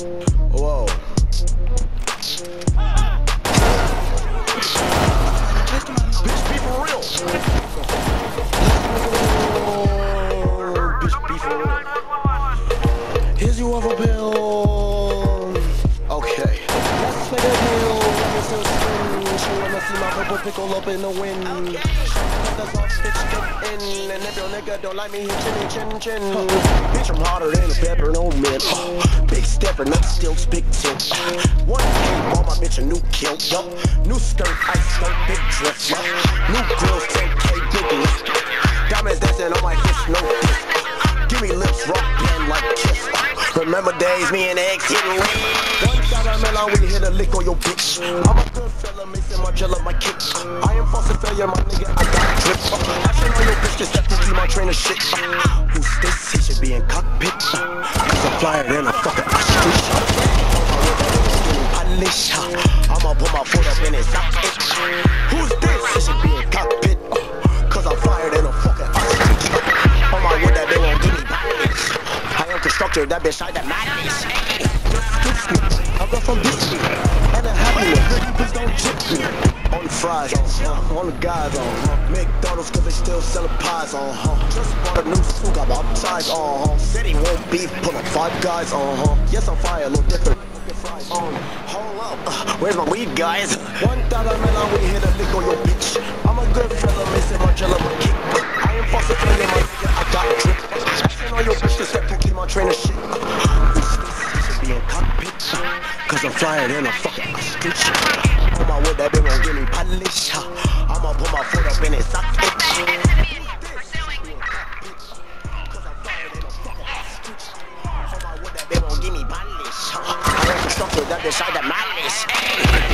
Whoa. Bitch, be for real. Oh, bitch, be for real. Here's your other pill. Okay. Let's play the deal. Let me still spin. She wanna see my purple pickle up in the wind. That's all bitch get in. And if your nigga don't like me, he chinny chin chin. Bitch, I'm hotter than a pepper, no man. No stilts, big tilt. One K, bought my bitch a new kilt. Yup. New skirt, ice skirt, big drip. Yup. New grills, 10K, big lift. Diamonds dancing on my hips, no diss. Give me lips, rock band like kiss. Remember days, me and ex getting lit. One shot of melon, we hit a lick on your bitch. I'm a good fella, Maison Margiela, my kick. I am false and failure, my nigga, I got drip. Action on your bitch, to my trainer shit. Who's this? He should be in cockpit. He's a flyer, then a fucking. Polish, I'ma put my foot up in his socket. Who's this? He should be in cockpit. Cause I'm flyer than a fucking ostrich. On my wood that they won't give me polish. I am constructor, that bitch I that madness. I got from this street, and a happy one. Please don't chip me. On the fries, uh, on the guys, uh, McDonald's cause they still selling pies, uh huh. Just bought a new suit, got baptized, uh huh. Said he won't beef, pull up five guys, uh huh. Yes, I'm fire, a little different. Um, hold up, where's my weed, guys? One dollar melon, we hit a lick on your bitch. I'm a good fella, missing my jello, my kick. I am failure, my nigga, I got drip. Action on your bitch, just step to keep my trainer shit. Who's should in cockpit. Cause I'm flyer than a fucking ostrich. On my wood, that bitch won't give me polish. I'ma put my foot up in his socket. Cause the other side of madness.